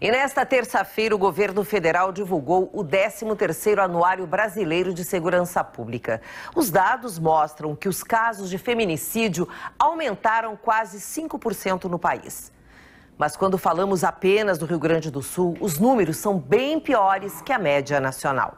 E nesta terça-feira, o governo federal divulgou o 13º Anuário Brasileiro de Segurança Pública. Os dados mostram que os casos de feminicídio aumentaram quase 5% no país. Mas quando falamos apenas do Rio Grande do Sul, os números são bem piores que a média nacional.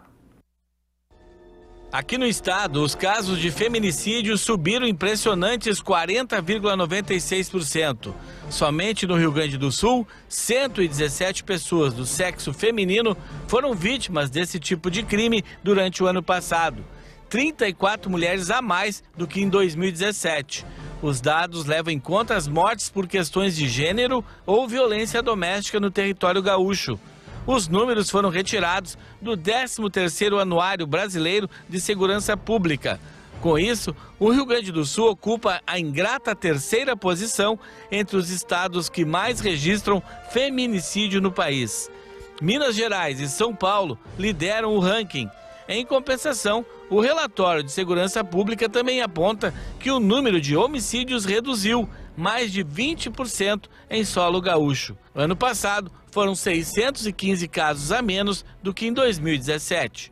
Aqui no estado, os casos de feminicídio subiram impressionantes 40,96%. Somente no Rio Grande do Sul, 117 pessoas do sexo feminino foram vítimas desse tipo de crime durante o ano passado. 34 mulheres a mais do que em 2017. Os dados levam em conta as mortes por questões de gênero ou violência doméstica no território gaúcho. Os números foram retirados do 13º Anuário Brasileiro de Segurança Pública. Com isso, o Rio Grande do Sul ocupa a ingrata terceira posição entre os estados que mais registram feminicídio no país. Minas Gerais e São Paulo lideram o ranking. Em compensação, o relatório de segurança pública também aponta que o número de homicídios reduziu mais de 20% em solo gaúcho. Ano passado, foram 615 casos a menos do que em 2017.